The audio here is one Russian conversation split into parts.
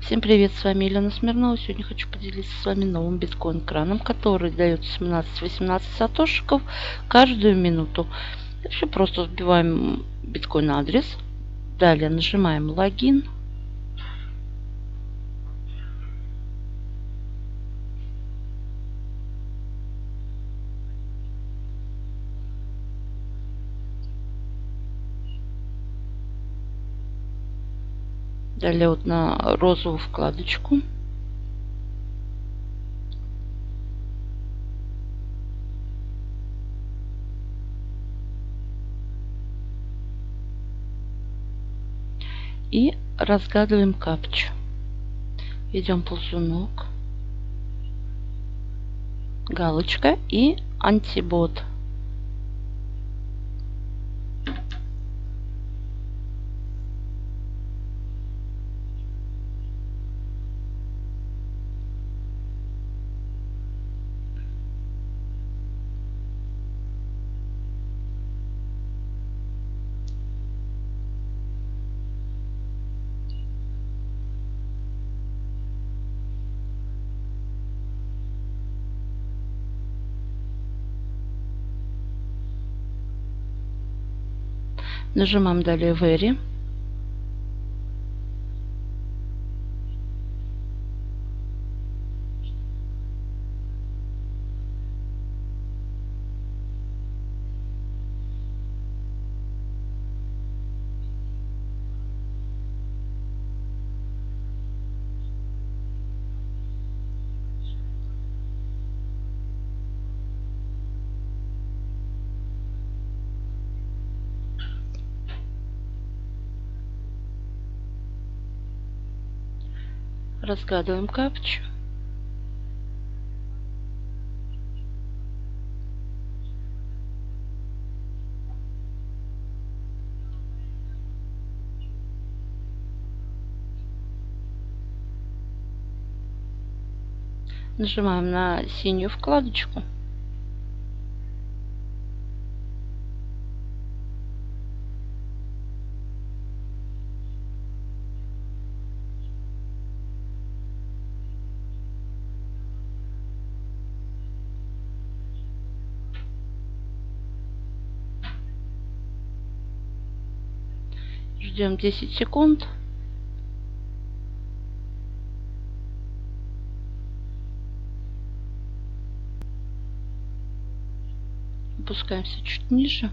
Всем привет, с вами Елена Смирнова. Сегодня хочу поделиться с вами новым биткоин-краном, который дает 17-18 сатошиков каждую минуту. Все просто вбиваем биткоин-адрес, далее нажимаем логин. Далее вот на розовую вкладочку. И разгадываем капчу. Идем ползунок. Галочка и антибот. Нажимаем далее Very. Разгадываем капчу. Нажимаем на синюю вкладочку. Ждем 10 секунд. Опускаемся чуть ниже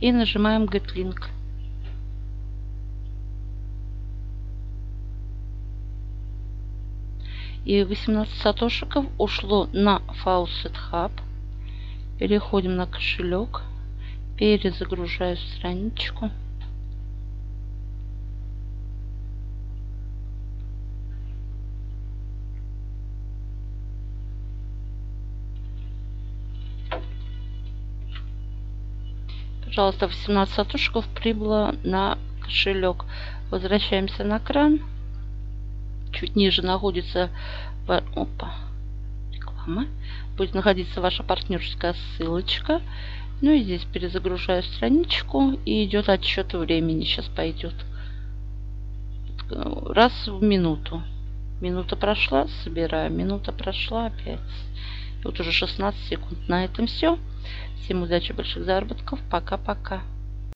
и нажимаем Get Link. И 18 сатошиков ушло на Faucet Hub. Переходим на кошелек. Перезагружаю страничку. Пожалуйста, 18 сатушков прибыло на кошелек. Возвращаемся на кран. Чуть ниже находится... Опа. Реклама. Будет находиться ваша партнерская ссылочка. Ну и здесь перезагружаю страничку. И идет отсчет времени. Сейчас пойдет. Раз в минуту. Минута прошла, собираю. Минута прошла опять. Вот уже 16 секунд. На этом все. Всем удачи, больших заработков. Пока-пока.